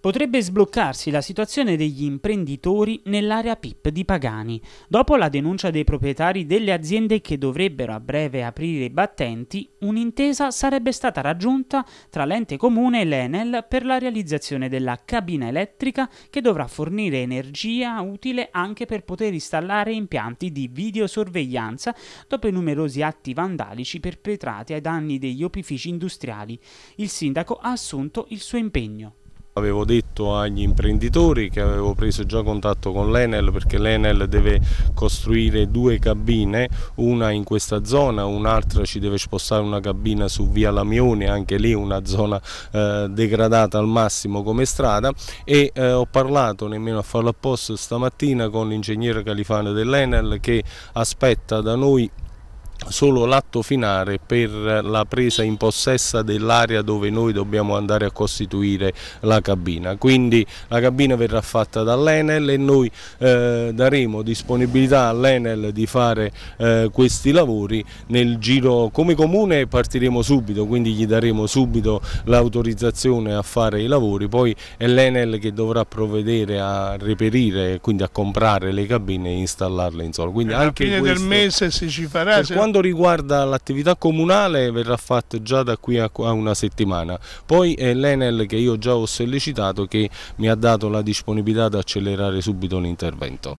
Potrebbe sbloccarsi la situazione degli imprenditori nell'area PIP di Pagani. Dopo la denuncia dei proprietari delle aziende che dovrebbero a breve aprire i battenti, un'intesa sarebbe stata raggiunta tra l'ente comune e l'Enel per la realizzazione della cabina elettrica che dovrà fornire energia utile anche per poter installare impianti di videosorveglianza dopo i numerosi atti vandalici perpetrati ai danni degli opifici industriali. Il sindaco ha assunto il suo impegno. Avevo detto agli imprenditori che avevo preso già contatto con l'Enel perché l'Enel deve costruire due cabine, una in questa zona, un'altra ci deve spostare una cabina su via Lamione, anche lì una zona eh, degradata al massimo come strada. E eh, ho parlato nemmeno a farlo apposta stamattina con l'ingegnere Califano dell'Enel che aspetta da noi solo l'atto finale per la presa in possessa dell'area dove noi dobbiamo andare a costituire la cabina. Quindi la cabina verrà fatta dall'Enel e noi eh, daremo disponibilità all'Enel di fare eh, questi lavori nel giro come comune partiremo subito, quindi gli daremo subito l'autorizzazione a fare i lavori, poi è l'Enel che dovrà provvedere a reperire, quindi a comprare le cabine e installarle in solo. Quindi anche fine questo, del mese si ci farà. Quanto riguarda l'attività comunale verrà fatta già da qui a una settimana, poi è l'Enel che io già ho sollecitato che mi ha dato la disponibilità ad accelerare subito l'intervento.